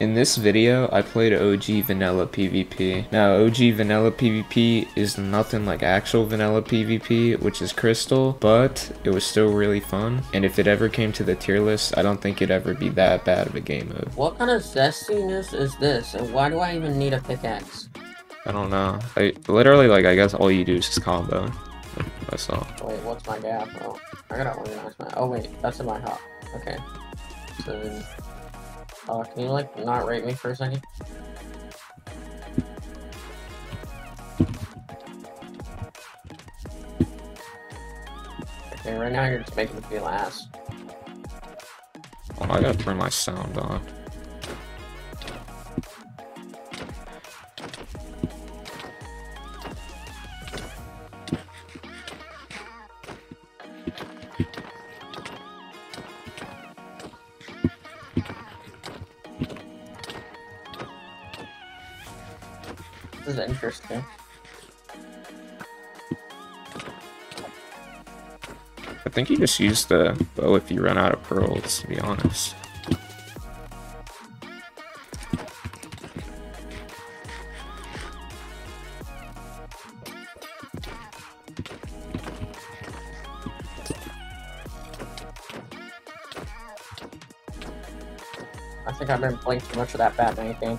In this video, I played OG Vanilla PvP. Now, OG Vanilla PvP is nothing like actual Vanilla PvP, which is Crystal, but it was still really fun. And if it ever came to the tier list, I don't think it'd ever be that bad of a game mode. What kind of zestiness is this, and why do I even need a pickaxe? I don't know. I literally, like, I guess all you do is just combo. That's all. Wait, what's my gap? Oh, I gotta organize my. Oh wait, that's in my hop. Okay. So then, uh, can you like not rate me for a second? Okay, right now you're just making me feel ass. Oh, I gotta turn my sound on. Is interesting. I think you just use the bow if you run out of pearls, to be honest. I think I've been playing too much of that Batman game.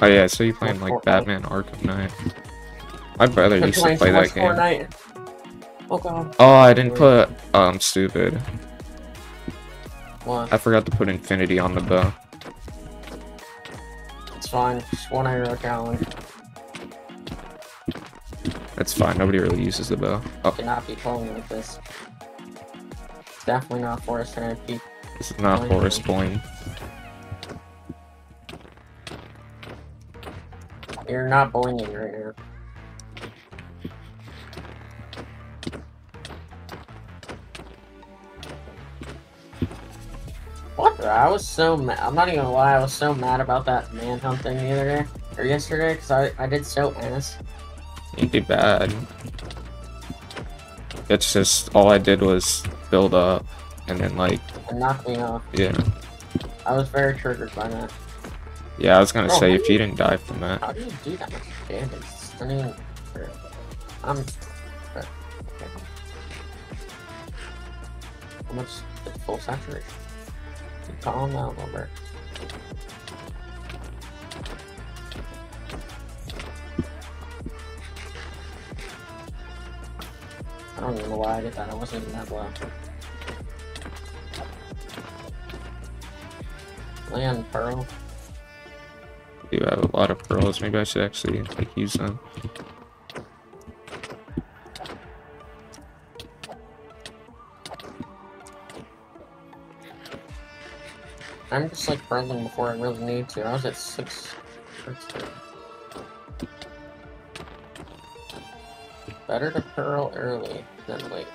Oh yeah, so you playing like Fortnite. Batman Arkham Knight. My brother used to play that game. Fortnite. Oh. Oh, I didn't put um stupid. What? I forgot to put infinity on the bow. It's fine. Just one hero challenge. That's fine. Nobody really uses the bow. Oh, Cannot be playing like this. It's definitely not Forest Energy. this is not Forest. Point. You're not bullying right now. What? the- I was so mad. I'm not even gonna lie. I was so mad about that manhunt thing the other day or yesterday because I I did so ass. You did bad. It's just all I did was build up, and then like and knocked me off. yeah, I was very triggered by that. Yeah. I was gonna Bro, say if do you didn't die from that, How do you do that much damage? I mean, I'm. okay. How much is full saturation? Calm down, Robert. I don't even know why I did that. I wasn't even that low. Land pearl. You have a lot of pearls. Maybe I should actually like use them. I'm just like pearling before I really need to. I was at six Better to pearl early than late.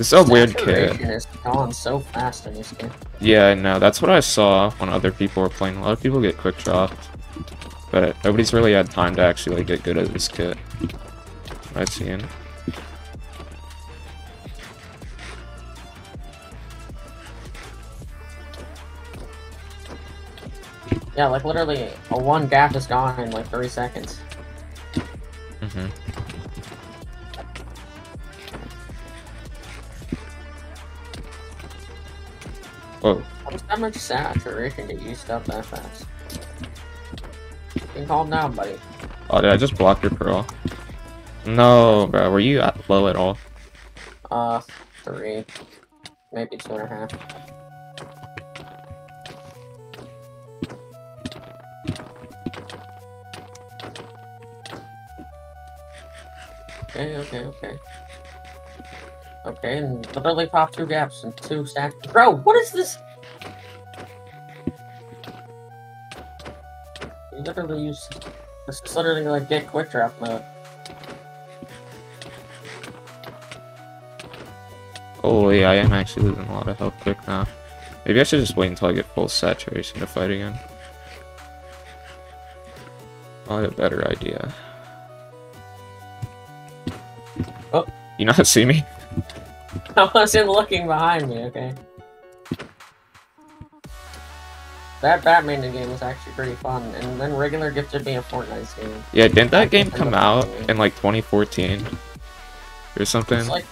This is a weird kit. Is gone so fast in this game. Yeah, I know. That's what I saw when other people were playing. A lot of people get quick dropped, but nobody's really had time to actually like, get good at this kit. I've seen. Yeah, like literally, a one gap is gone in like 30 seconds. hmm Whoa. How that much saturation get used up that fast? You can calm down, buddy. Oh, did I just block your pearl? No, bro. Were you at low at all? Uh, three. Maybe two and a half. Okay, okay, okay. Okay, and literally pop two gaps and two stacks. Bro, what is this? You literally use. This is literally like get quick drop mode. Oh yeah, I am actually losing a lot of health quick now. Maybe I should just wait until I get full saturation to fight again. I have a better idea. Oh. You not see me? I wasn't looking behind me, okay? That Batman game was actually pretty fun, and then regular gifted me a Fortnite game. Yeah, didn't that game come out game. in like 2014 or something? It's like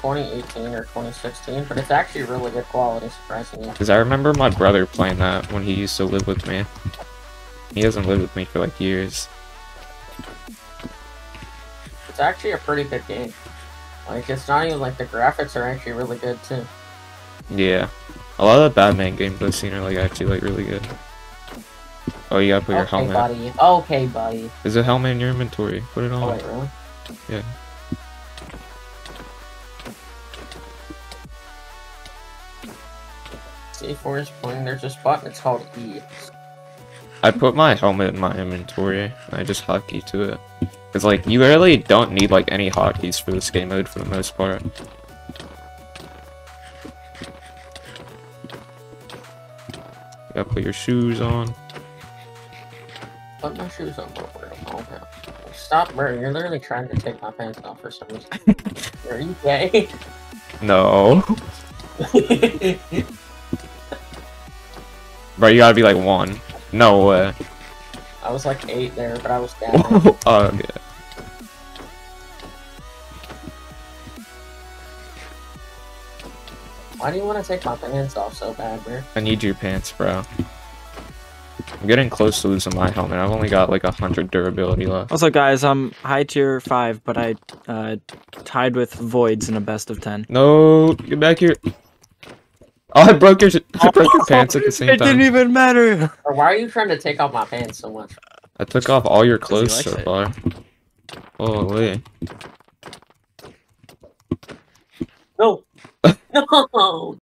2018 or 2016, but it's actually really good quality, surprisingly. Because I remember my brother playing that when he used to live with me. He hasn't lived with me for like years. It's actually a pretty good game. Like, it's not even like the graphics are actually really good too. Yeah. A lot of the Batman games I've seen are like actually like really good. Oh, you gotta put your okay, helmet. buddy. Okay, buddy. There's a helmet in your inventory. Put it Oh, on. wait, really? Yeah. C4 is pointing, there's this button, it's called E. I put my helmet in my inventory. I just hotkey to it. Cause like you really don't need like any hotkeys for this game mode for the most part. You gotta put your shoes on. Put my shoes on. Stop, bro. You're literally trying to take my pants off for some reason. Are you gay? No. Bro, you gotta be like one. No way. I was like eight there, but I was down. oh, yeah. Why do you want to take my pants off so bad, bro? I need your pants, bro. I'm getting close to losing my helmet. I've only got like a hundred durability left. Also, guys, I'm high tier five, but I uh, tied with voids in a best of ten. No, get back here. Oh, I broke your I broke your pants at the same time. It didn't even matter. Or why are you trying to take off my pants so much? I took off all your clothes likes so it. far. Holy. No. no.